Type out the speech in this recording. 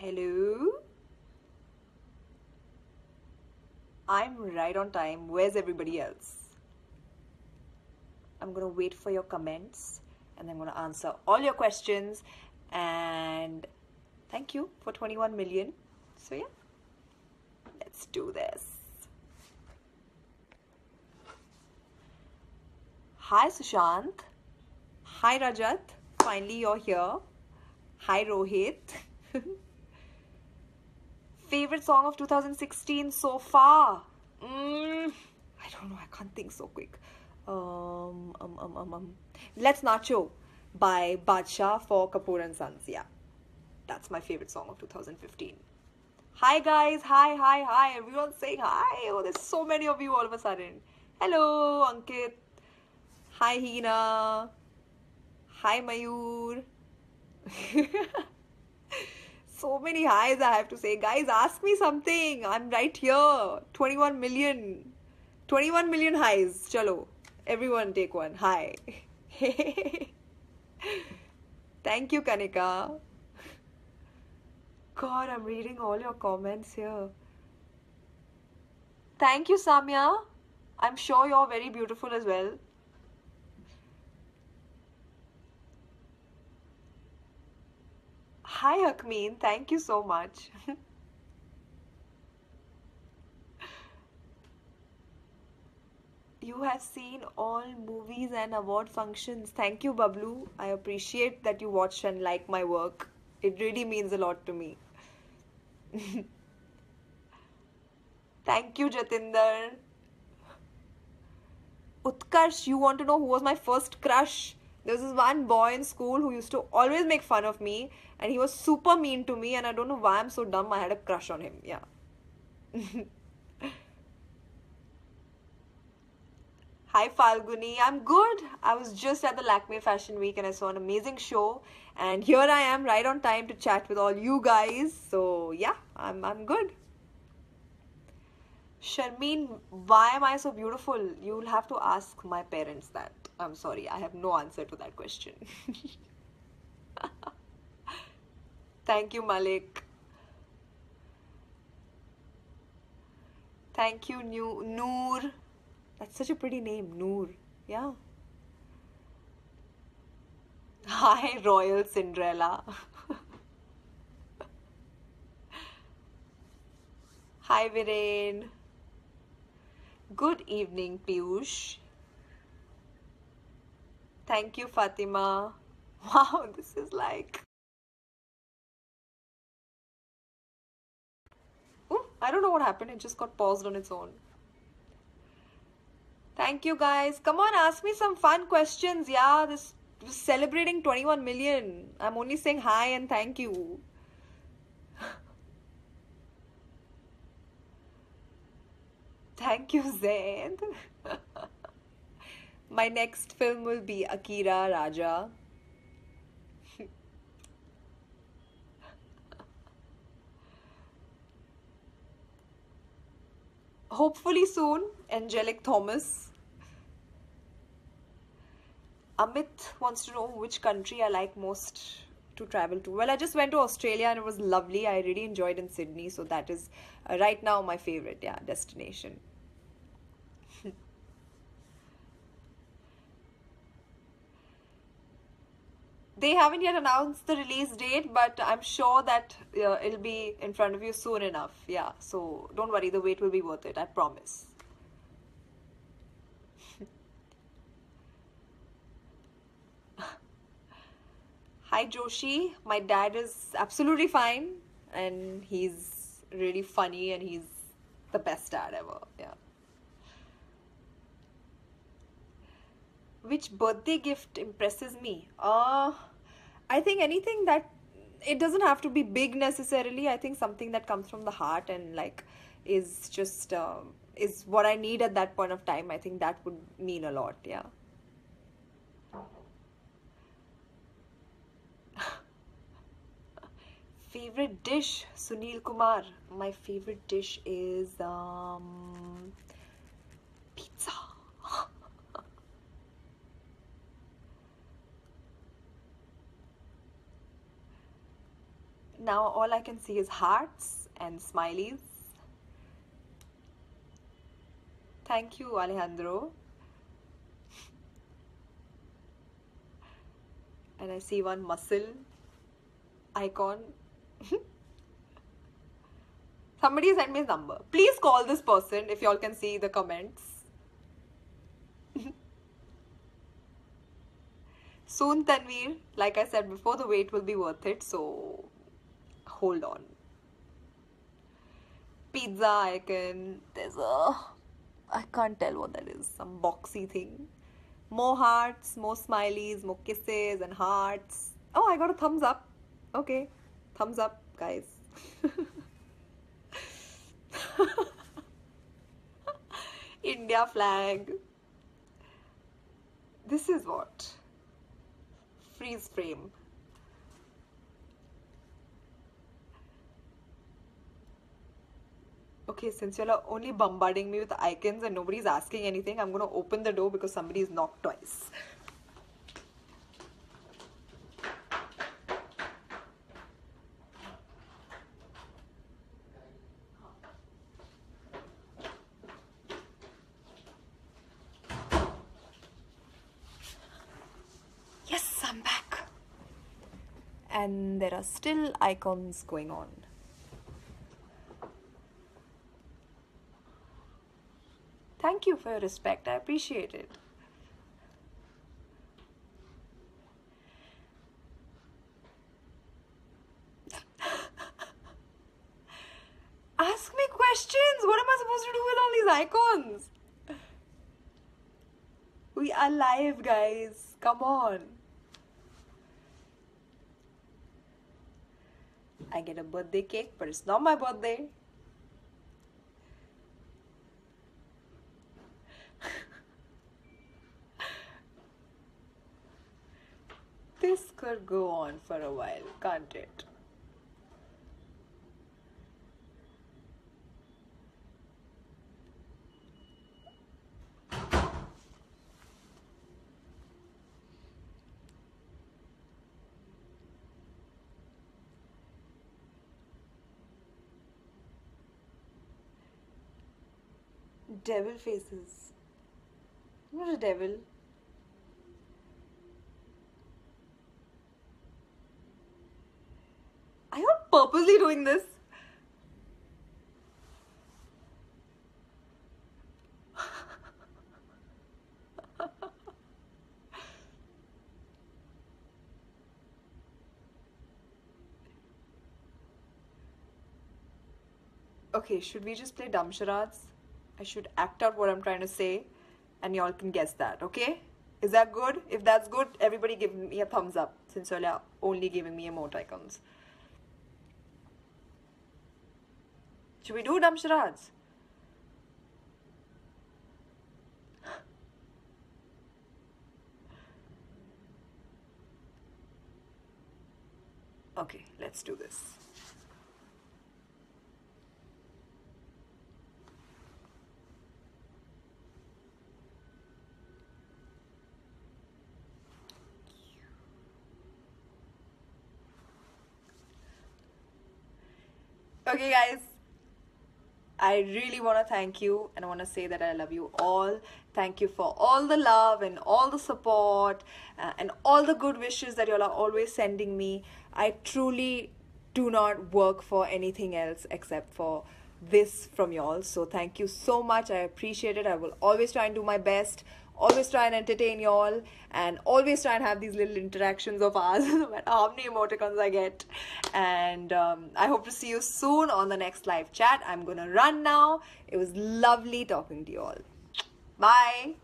Hello? I'm right on time. Where's everybody else? I'm gonna wait for your comments and I'm gonna answer all your questions. And thank you for 21 million. So, yeah, let's do this. Hi, Sushant. Hi, Rajat. Finally, you're here. Hi, Rohit. Favorite song of 2016 so far? Mm, I don't know. I can't think so quick. Um, um, um, um, um. Let's Nacho by Badshah for Kapoor and Sons. Yeah, that's my favorite song of 2015. Hi, guys. Hi, hi, hi. Everyone's saying hi. Oh, there's so many of you all of a sudden. Hello, Ankit. Hi, Hina. Hi, Mayur. so many highs I have to say. Guys, ask me something. I'm right here. 21 million. 21 million highs. Chalo. Everyone take one. Hi. Thank you, Kanika. God, I'm reading all your comments here. Thank you, Samya. I'm sure you're very beautiful as well. Hi, Hakmeen. Thank you so much. you have seen all movies and award functions. Thank you, Bablu. I appreciate that you watch and like my work. It really means a lot to me. Thank you, Jatinder. Utkarsh, you want to know who was my first crush? There was this one boy in school who used to always make fun of me, and he was super mean to me, and I don't know why I'm so dumb. I had a crush on him. Yeah. Hi Falguni, I'm good. I was just at the Lakme Fashion Week and I saw an amazing show, and here I am right on time to chat with all you guys. So yeah, I'm I'm good. Sharmeen, why am I so beautiful? You'll have to ask my parents that. I'm sorry, I have no answer to that question. Thank you, Malik. Thank you, New Noor. That's such a pretty name, Noor. Yeah. Hi, Royal Cinderella. Hi, Viren. Good evening, Piyush. Thank you, Fatima. Wow, this is like. I don't know what happened. It just got paused on its own. Thank you, guys. Come on, ask me some fun questions. Yeah, this celebrating 21 million. I'm only saying hi and thank you. Thank you, Zaid. My next film will be Akira Raja. Hopefully soon, Angelic Thomas. Amit wants to know which country I like most to travel to. Well, I just went to Australia and it was lovely. I really enjoyed in Sydney, so that is uh, right now my favorite, yeah, destination. They haven't yet announced the release date, but I'm sure that uh, it'll be in front of you soon enough. Yeah, so don't worry, the wait will be worth it, I promise. Hi Joshi, my dad is absolutely fine and he's really funny and he's the best dad ever. Yeah. Which birthday gift impresses me? Uh I think anything that it doesn't have to be big necessarily. I think something that comes from the heart and like is just um, is what I need at that point of time. I think that would mean a lot. Yeah. favorite dish, Sunil Kumar. My favorite dish is um, pizza. Now all I can see is hearts and smileys. Thank you, Alejandro. And I see one muscle icon. Somebody sent me his number. Please call this person if y'all can see the comments. Soon, Tanveer. Like I said before, the wait will be worth it. So hold on. Pizza icon. There's a. I can't tell what that is. Some boxy thing. More hearts, more smileys, more kisses and hearts. Oh, I got a thumbs up. Okay. Thumbs up, guys. India flag. This is what? Freeze frame. Okay, since are only bombarding me with icons and nobody's asking anything, I'm gonna open the door because somebody's knocked twice. Yes, I'm back. And there are still icons going on. For your respect. I appreciate it. Ask me questions. What am I supposed to do with all these icons? We are live, guys. Come on. I get a birthday cake, but it's not my birthday. This could go on for a while, can't it? Devil faces. What a devil. Are you purposely doing this? okay, should we just play dumb charades? I should act out what I'm trying to say and y'all can guess that, okay? Is that good? If that's good, everybody give me a thumbs up since y'all are only giving me emoticons. Should we do dumb charades? Okay, let's do this. Okay, guys. I really want to thank you and I want to say that I love you all. Thank you for all the love and all the support uh, and all the good wishes that y'all are always sending me. I truly do not work for anything else except for this from y'all. So thank you so much. I appreciate it. I will always try and do my best. Always try and entertain y'all and always try and have these little interactions of ours, no matter how many emoticons I get. And um, I hope to see you soon on the next live chat. I'm gonna run now. It was lovely talking to you all. Bye.